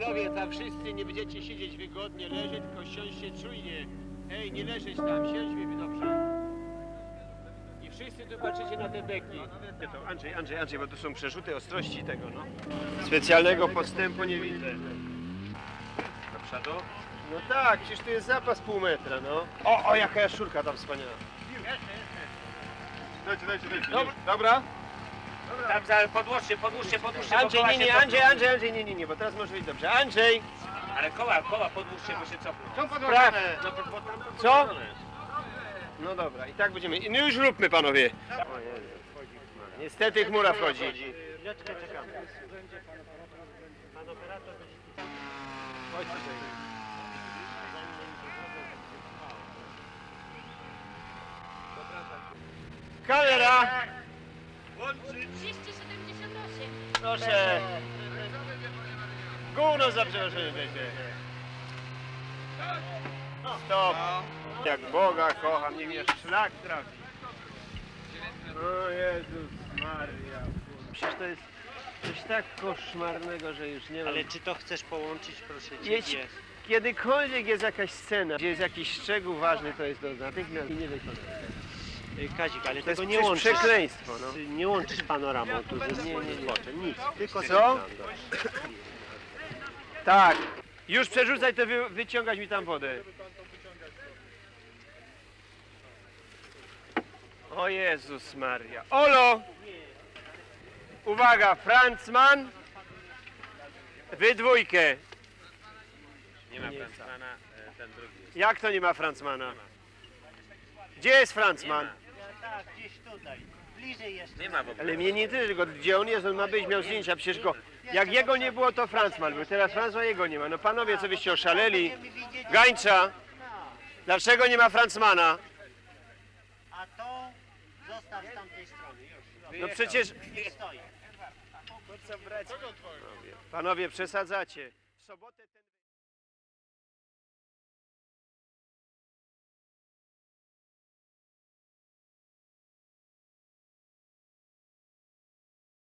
Panowie, tam wszyscy nie będziecie siedzieć wygodnie, leżeć, tylko siądźcie czujnie. Ej, nie leżeć tam, siądźmy wy dobrze. I wszyscy tu patrzycie na te beki. Nie to Andrzej, Andrzej, Andrzej, bo tu są przerzuty ostrości tego, no. Specjalnego podstępu nie widzę. Do przodu? No tak, przecież tu jest zapas pół metra, no. O, o, jaka jaszczurka tam wspaniała. Dajcie, dajcie, dajcie. Dobra. Tam za, podłóżcie, podłóżcie, podłóżcie, Andrzej, nie, nie, Andrzej. Andrzej, Andrzej, nie, nie, nie, bo teraz może być dobrze. Andrzej! Ale koła, koła podłóżcie, bo się cofną. Są podłożone. No, to- bo tam- Co? No dobra, i tak będziemy. No już róbmy, panowie. Niestety chmura wchodzi. Chodź tutaj. Kamera! 278. Proszę. Gówno za przeproszeniem będzie. Stop. Jak Boga kocham, niech mnie szlak trafi. O Jezus Maria. Przecież to jest coś tak koszmarnego, że już nie mam. Ale czy to chcesz połączyć, proszę cię? Jest. kiedykolwiek jest jakaś scena, gdzie jest jakiś szczegół ważny, to jest to natychmiast i nie wykonać. Ej, Kazik, ale To jest tego nie łączysz. przekleństwo, no. Ty Nie łączysz panoramą tu ze Nie, nie, nie. zboczem, nic. Tylko Co? Tak. Już przerzucaj to wy, wyciągać mi tam wodę. O Jezus Maria. Olo! Uwaga, Francman. Wy dwójkę. Nie ma Francmana, e, ten drugi jest. Jak to nie ma Francmana? Gdzie jest Francman? Tak, gdzieś tutaj. Bliżej jeszcze. Nie ma w ogóle. Ale mnie nie tylko, gdzie on jest, on ma być, miał zdjęcia, przecież go... Jak jego nie było, to Francman był, teraz Francman jego nie ma. No panowie, co byście oszaleli? Gańcza, dlaczego nie ma Francmana? a to zostaw z tamtej strony. Już. No przecież... Niech stoi. Panowie, przesadzacie. W sobotę ten...